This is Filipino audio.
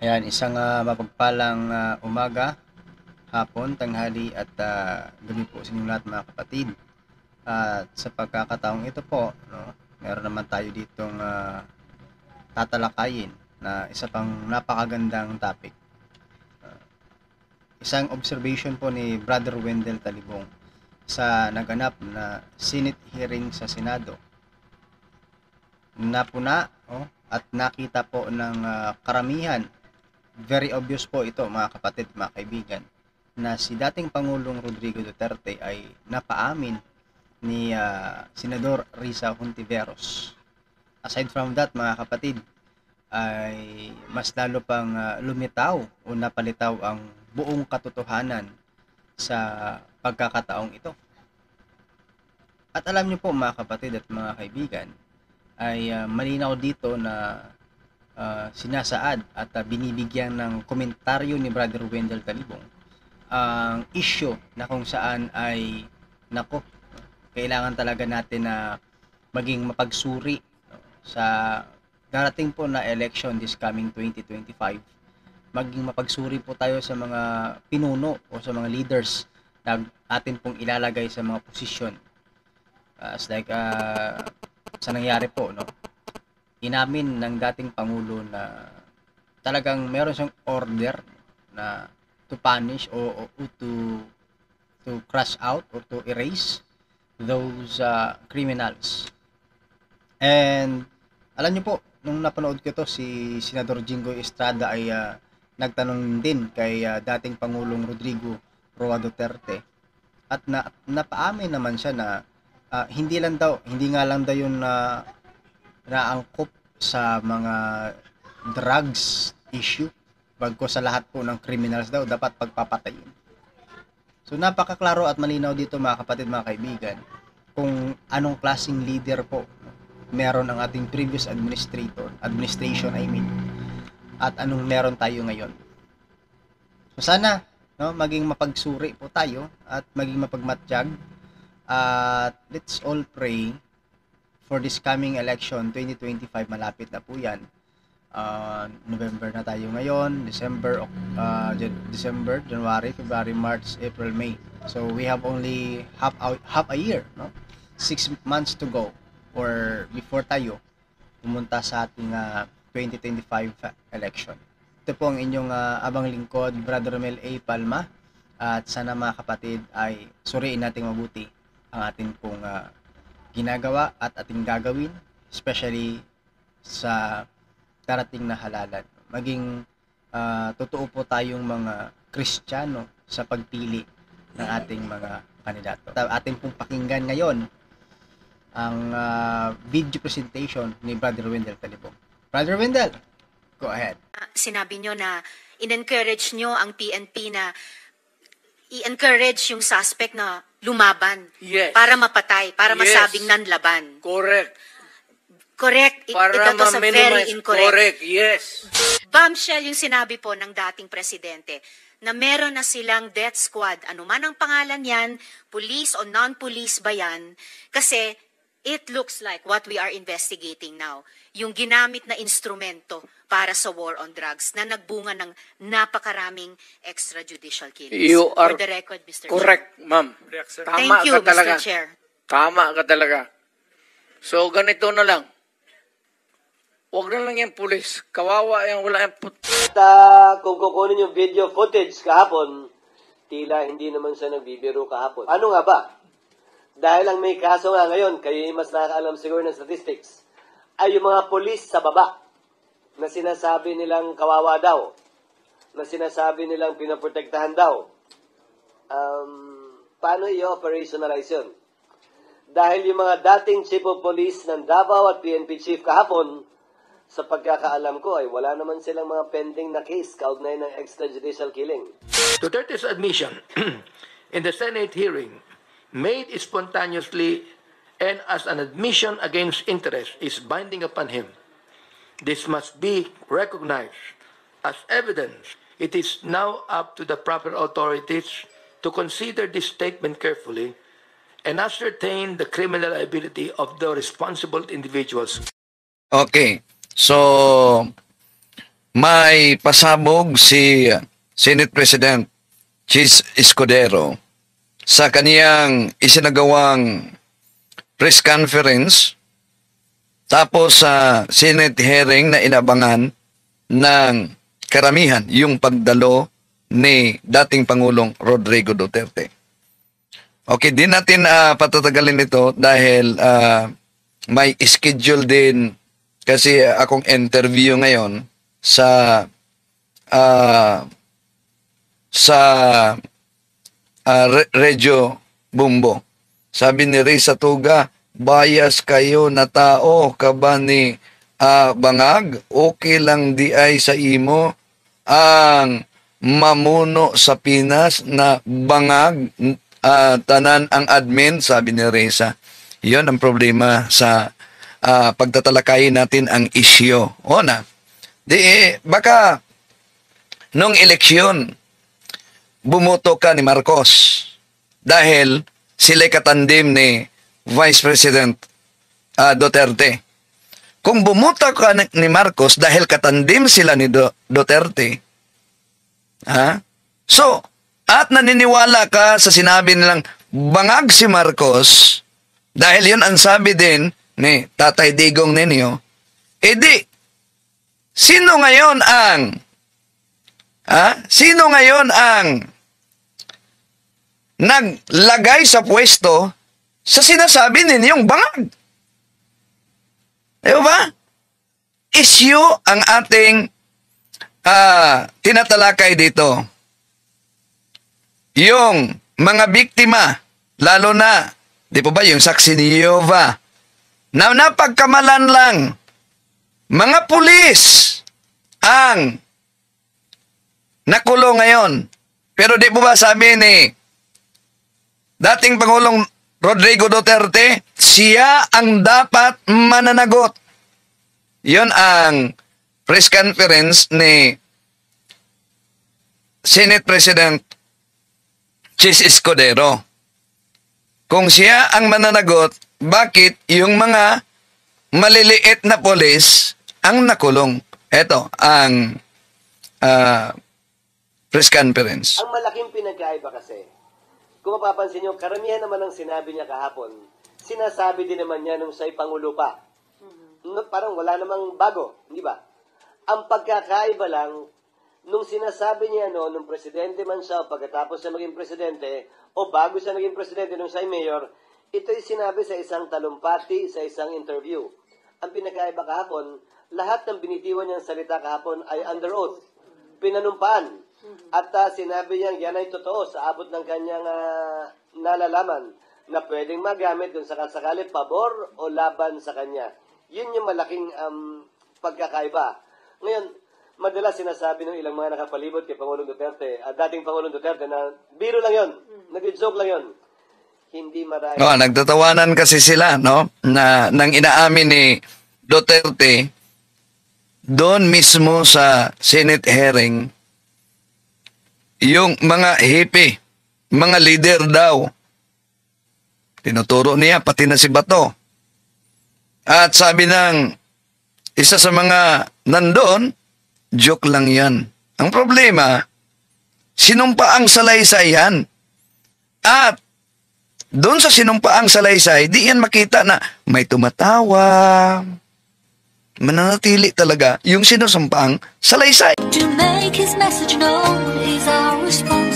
Ayan, isang ah, mapagpalang ah, umaga, hapon, tanghali at ah, gabi po sa inyong lahat mga kapatid. At sa pagkakataong ito po, no, meron naman tayo ditong ah, tatalakayin na isa pang napakagandang topic. Ah, isang observation po ni Brother Wendell Talibong sa naganap na Senate hearing sa Senado. Napuna oh, at nakita po ng ah, karamihan very obvious po ito mga kapatid, mga kaibigan, na si dating Pangulong Rodrigo Duterte ay napaamin ni ah, Senador Risa Hontiveros. Aside from that, mga kapatid, ay mas lalo pang ah, lumitaw o napalitaw ang buong katotohanan sa pagkakataong ito. At alam niyo po mga kapatid at mga kaibigan, ay ah, malinaw dito na uh, sinasaad at uh, binibigyan ng komentaryo ni Brother Wendell Talibong ang issue na kung saan ay nako kailangan talaga natin na maging mapagsuri no, sa darating po na election this coming 2025 maging mapagsuri po tayo sa mga pinuno o sa mga leaders na atin pong ilalagay sa mga posisyon. As like uh, sa nangyari po no inamin ng dating pangulo na talagang meron siyang order na to punish o, o to to crush out or to erase those uh, criminals. And alam niyo po, nung napanood ko to si Senador Jingo Estrada ay uh, nagtanong din kay uh, dating Pangulong Rodrigo Roa Duterte at na, napaamin naman siya na uh, hindi lang daw, hindi nga lang daw yun na naangkop sa mga drugs issue bagko sa lahat po ng criminals daw dapat pagpapatayin. So napakaklaro at malinaw dito mga kapatid mga kaibigan kung anong klaseng leader po meron ang ating previous administrator, administration I mean, at anong meron tayo ngayon. So sana no, maging mapagsuri po tayo at maging mapagmatsyag at let's all pray for this coming election 2025 malapit na po yan. Uh, November na tayo ngayon December uh, December January February March April May. So we have only half a, half a year no? Six months to go or before tayo pumunta sa ating uh, 2025 election. Ito po ang inyong uh, abang lingkod Brother Mel A. Palma. At sana mga kapatid ay suriin natin mabuti ang ating pong uh, ginagawa at ating gagawin, especially sa darating na halalan. Maging uh, totoo po tayong mga Kristiyano sa pagpili ng ating mga kandidato. Ating pong pakinggan ngayon ang uh, video presentation ni Brother Wendell Talibong. Brother Wendell, go ahead. Sinabi nyo na in-encourage nyo ang PNP na i-encourage yung suspect na lumaban. Yes. Para mapatay, para Yes. masabing nanlaban. Correct. Correct. It, Para ito to sa very ma-minimize. incorrect. Correct, yes. Bombshell yung sinabi po ng dating presidente na meron na silang death squad, ano man ang pangalan yan, police o non-police ba yan, kasi it looks like what we are investigating now, yung ginamit na instrumento para sa war on drugs na nagbunga ng napakaraming extrajudicial killings. You are For the record, Mr. Correct, ma'am. Tama Thank you, ka talaga. Mr. Chair. Tama ka talaga. So, ganito na lang. Huwag na lang yung pulis. Kawawa yan, wala yung put... At ah, kung kukunin yung video footage kahapon, tila hindi naman siya nagbibiro kahapon. Ano nga ba? Dahil ang may kaso nga ngayon, kayo mas nakakaalam siguro ng statistics, ay yung mga polis sa baba na sinasabi nilang kawawa daw, na sinasabi nilang pinaprotektahan daw. Um, paano i-operationalize yun? Dahil yung mga dating chief of police ng Davao at PNP chief kahapon, sa pagkakaalam ko ay wala naman silang mga pending na case kaugnay ng extrajudicial killing. Duterte's admission in the Senate hearing, made spontaneously and as an admission against interest, is binding upon him. This must be recognized as evidence. It is now up to the proper authorities to consider this statement carefully and ascertain the criminal liability of the responsible individuals. Okay. So, may pasabog si Senate President Chis Escudero sa kaniyang isinagawang press conference tapos sa Senate hearing na inabangan ng karamihan yung pagdalo ni dating Pangulong Rodrigo Duterte. Okay, di natin ah, patatagalin ito dahil ah, may schedule din kasi akong interview ngayon sa ah, sa ah, Re- Bumbo. Sabi ni Risa Tuga, bias kayo na tao ka ba ni ah, Bangag? Okay lang di ay sa imo ang mamuno sa Pinas na Bangag ah, tanan ang admin, sabi ni Risa. Yon ang problema sa ah, pagtatalakayin natin ang isyo. O na, di eh, baka nung eleksyon, bumuto ka ni Marcos dahil sila katandim ni Vice President ah, Duterte. Kung bumuto ka ni Marcos dahil katandim sila ni Du- Duterte, ha? So, at naniniwala ka sa sinabi nilang bangag si Marcos dahil yun ang sabi din ni Tatay Digong ninyo, edi, sino ngayon ang Ha? Sino ngayon ang naglagay sa pwesto sa sinasabi ninyong bangag? Di ba? Issue ang ating ah, tinatalakay dito. Yung mga biktima, lalo na, di po ba, yung saksi ni Jehovah, na napagkamalan lang, mga pulis ang nakulong ngayon. Pero di po ba sabi ni dating Pangulong Rodrigo Duterte, siya ang dapat mananagot. Yon ang press conference ni Senate President Chis Escudero. Kung siya ang mananagot, bakit yung mga maliliit na polis ang nakulong? Ito ang ah, press conference. Ang malaking kung mapapansin nyo, karamihan naman ang sinabi niya kahapon, sinasabi din naman niya nung siya'y Pangulo pa. No, Parang wala namang bago, di ba? Ang pagkakaiba lang, nung sinasabi niya no, nung presidente man siya, o pagkatapos siya maging presidente, o bago siya naging presidente nung siya'y mayor, ito'y sinabi sa isang talumpati, sa isang interview. Ang pinakaiba kahapon, lahat ng binitiwan niyang salita kahapon ay under oath pinanumpaan. At ah, sinabi niya, yan ay totoo sa abot ng kanyang ah, nalalaman na pwedeng magamit kung sakasakali pabor o laban sa kanya. Yun yung malaking um, pagkakaiba. Ngayon, madalas sinasabi ng ilang mga nakapalibot kay Pangulong Duterte, at dating Pangulong Duterte na biro lang yun, nag-joke lang yun. Hindi marami. No, nagtatawanan kasi sila, no? Na nang inaamin ni Duterte doon mismo sa Senate hearing yung mga hippie, mga leader daw. Tinuturo niya pati na si Bato. At sabi ng isa sa mga nandoon, joke lang 'yan. Ang problema, sinumpa ang salaysay yan. At doon sa sinumpaang salaysay, di yan makita na may tumatawa. Mananatili talaga yung sinusumpaang salaysay. To make his message known is our responsibility.